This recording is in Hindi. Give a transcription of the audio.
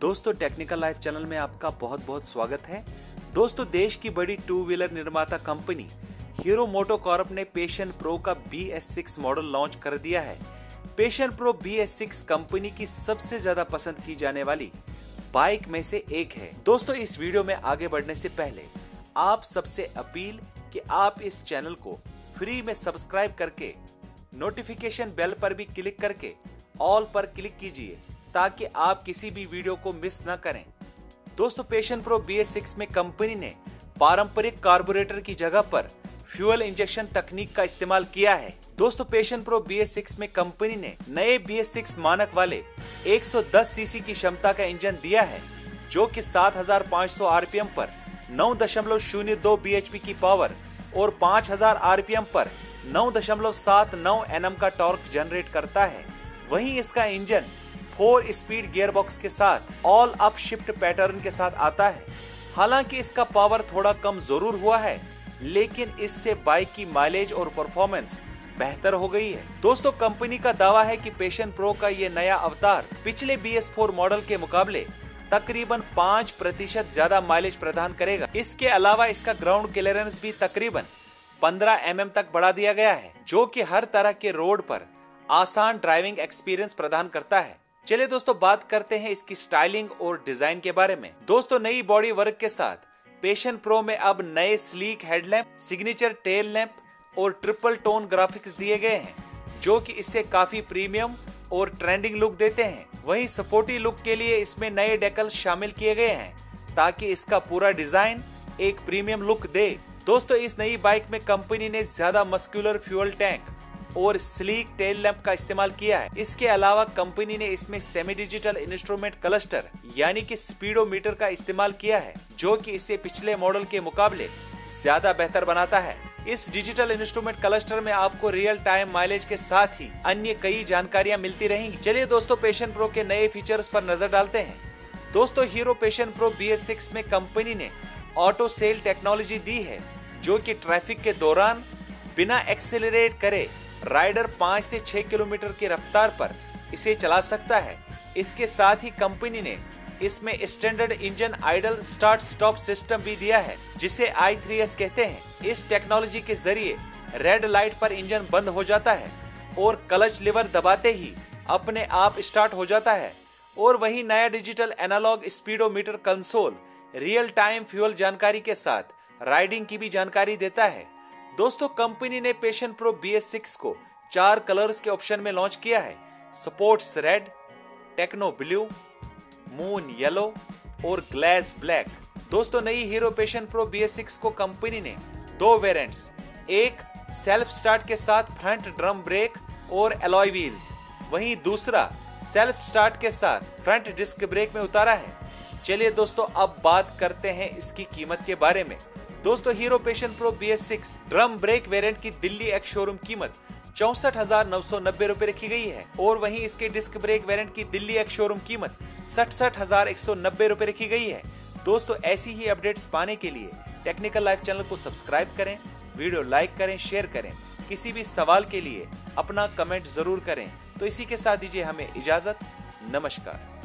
दोस्तों टेक्निकल लाइफ चैनल में आपका बहुत बहुत स्वागत है। दोस्तों, देश की बड़ी टू व्हीलर निर्माता कंपनी हीरो मोटो कॉर्प ने पेशन प्रो का B S six model launch कर दिया है। Passion Pro B S six company की सबसे ज़्यादा पसंद की जाने वाली बाइक में से एक है। दोस्तों, इस वीडियो में आगे बढ़ने से पहले आप सबसे अपील कि आप इस चैनल को फ्री में सब्सक्राइब करके नोटिफिकेशन बेल पर भी क्लिक करके ऑल पर क्लिक कीजिए। ताकि आप किसी भी वीडियो को मिस न करें। दोस्तों पेशन प्रो बी में कंपनी ने पारंपरिक कार्बोरेटर की जगह पर फ्यूल इंजेक्शन तकनीक का इस्तेमाल किया है। दोस्तों पेशन प्रो बी में कंपनी ने नए बी मानक वाले 110 सीसी की क्षमता का इंजन दिया है जो कि 7,500 आरपीएम पर 9.02 बीएचपी की पावर और 5,000 आरपीएम पर 9.79 एनएम का टॉर्क जनरेट करता है। वहीं इसका इंजन फोर स्पीड गियरबॉक्स के साथ ऑल अप शिफ्ट पैटर्न के साथ आता है। हालाँकि इसका पावर थोड़ा कम ज़रूर हुआ है, लेकिन इससे बाइक की माइलेज और परफॉर्मेंस बेहतर हो गई है। दोस्तों, कंपनी का दावा है कि पेशन प्रो का ये नया अवतार पिछले बी मॉडल के मुकाबले तकरीबन पाँच प्रतिशत ज़्यादा माइलेज प्रदान करेगा। इसके अलावा इसका ग्राउंड क्लियरेंस भी तकरीबन 15 एम mm तक बढ़ा दिया गया है, जो कि हर तरह के रोड पर आसान ड्राइविंग एक्सपीरियंस प्रदान करता है। चलिए दोस्तों, बात करते हैं इसकी स्टाइलिंग और डिज़ाइन के बारे में। दोस्तों, नई बॉडी वर्क के साथ पेशन प्रो में अब नए sleek headlamp signature tail lamp और ट्रिपल टोन ग्राफिक्स दिए गए हैं, जो कि इससे काफ़ी प्रीमियम और ट्रेंडिंग लुक देते हैं। वहीं सपोर्टी लुक के लिए इसमें नए डेकल्स शामिल किए गए हैं, ताकि इसका पूरा डिज़ाइन एक प्रीमियम लुक दे। दोस्तों, इस नई बाइक में कंपनी ने ज़्यादा मस्कुलर फ्यूल टैंक और स्लीक टेल लैंप का इस्तेमाल किया है। इसके अलावा कंपनी ने इसमें सेमी डिजिटल इंस्ट्रूमेंट क्लस्टर यानी कि स्पीडोमीटर का इस्तेमाल किया है, जो कि इसे पिछले मॉडल के मुकाबले ज़्यादा बेहतर बनाता है। इस डिजिटल इंस्ट्रूमेंट क्लस्टर में आपको रियल टाइम माइलेज के साथ ही अन्य कई जानकारियाँ मिलती रहेंगी। चलिए दोस्तों पेशन प्रो के नए फीचर्स पर नज़र डालते हैं। दोस्तों हीरो पेशन प्रो बी में कंपनी ने ऑटो सेल टेक्नोलॉजी दी है, जो कि ट्रैफ़िक के दौरान बिना एक्सेलरेट करे राइडर पाँच से छह किलोमीटर की रफ्तार पर इसे चला सकता है। इसके साथ ही कंपनी ने इसमें standard engine idle start stop system भी दिया है, जिसे आई कहते हैं। इस टेक्नोलॉजी के ज़रिए रेड लाइट पर इंजन बंद हो जाता है और क्लच लिवर दबाते ही अपने आप स्टार्ट हो जाता है। और वही नया digital analogue speedometer console real time fuel जानकारी के साथ राइडिंग की भी जानकारी देता है। दोस्तों, कंपनी ने passion pro B S six को चार कलर्स के ऑप्शन में लॉन्च किया है। Sports red techno blue moon yellow और ग्लैस ब्लैक दोस्तों, नई Hero Passion Pro B S six को कंपनी ने दो वेरिएंट्स एक सेल्फ स्टार्ट के साथ फ्रंट ड्रम ब्रेक और एलॉय व्हील्स वहीं दूसरा सेल्फ स्टार्ट के साथ फ्रंट डिस्क ब्रेक में उतारा है। चलिए दोस्तों, अब बात करते हैं इसकी कीमत के बारे में। दोस्तों Hero Passion Pro B S six drum brake variant की दिल्ली एक्स शोरूम कीमत चौसठ हज़ार नौ सौ नब्बे रूपए रखी गई है। और वहीं इसके डिस्क ब्रेक वेरिएंट की दिल्ली एक्स शोरूम कीमत सड़सठ हज़ार एक सौ नब्बे रूपए रखी गई है। दोस्तों, ऐसी ही अपडेट्स पाने के लिए टेक्निकल लाइव चैनल को सब्सक्राइब करें वीडियो लाइक करें शेयर करें। किसी भी सवाल के लिए अपना कमेंट ज़रूर करें। तो इसी के साथ दीजिए हमें इजाज़त। नमस्कार।